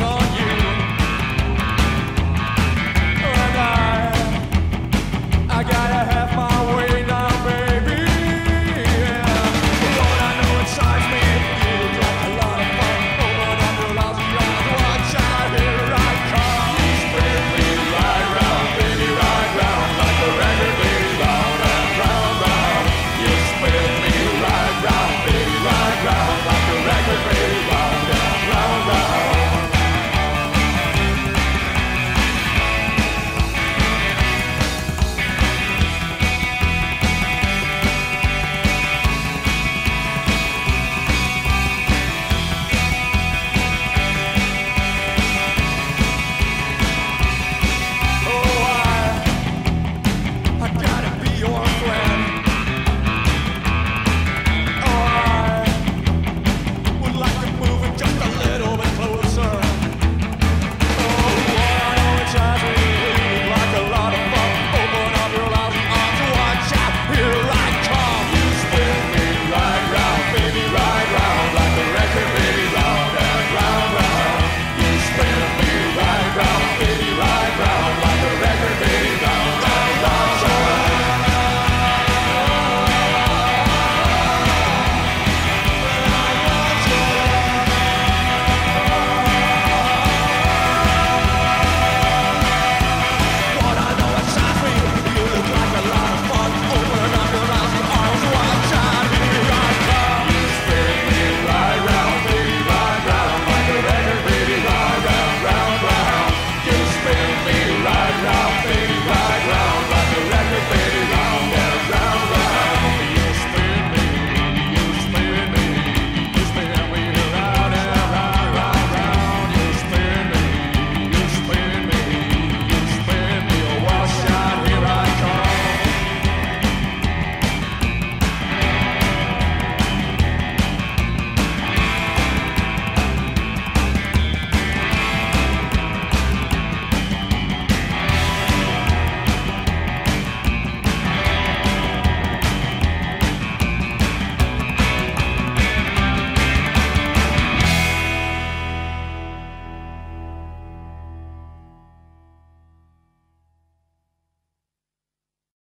on you.